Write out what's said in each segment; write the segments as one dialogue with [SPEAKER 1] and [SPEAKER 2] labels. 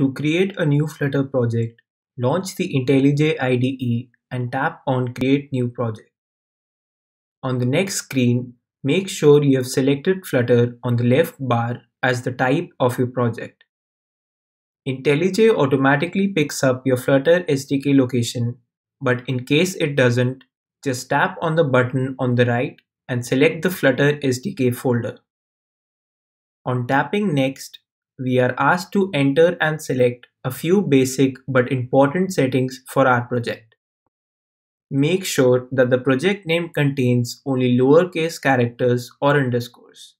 [SPEAKER 1] To create a new Flutter project, launch the IntelliJ IDE and tap on Create New Project. On the next screen, make sure you have selected Flutter on the left bar as the type of your project. IntelliJ automatically picks up your Flutter SDK location, but in case it doesn't, just tap on the button on the right and select the Flutter SDK folder. On tapping Next, we are asked to enter and select a few basic but important settings for our project. Make sure that the project name contains only lowercase characters or underscores.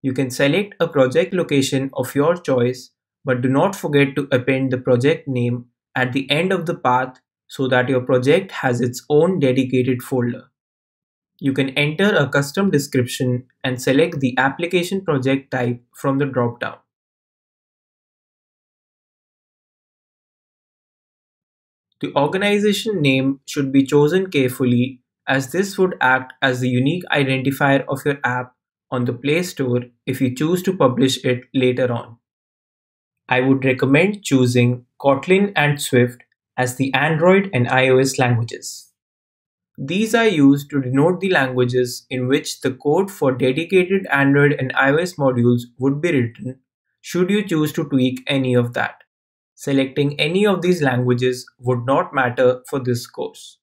[SPEAKER 1] You can select a project location of your choice, but do not forget to append the project name at the end of the path so that your project has its own dedicated folder. You can enter a custom description and select the application project type from the dropdown. The organization name should be chosen carefully as this would act as the unique identifier of your app on the Play Store if you choose to publish it later on. I would recommend choosing Kotlin and Swift as the Android and iOS languages. These are used to denote the languages in which the code for dedicated Android and iOS modules would be written should you choose to tweak any of that. Selecting any of these languages would not matter for this course.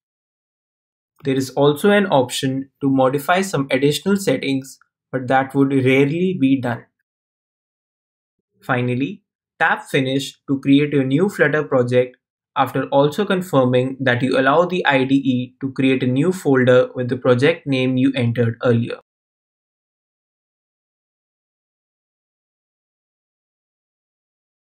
[SPEAKER 1] There is also an option to modify some additional settings, but that would rarely be done. Finally, tap Finish to create a new Flutter project after also confirming that you allow the IDE to create a new folder with the project name you entered earlier.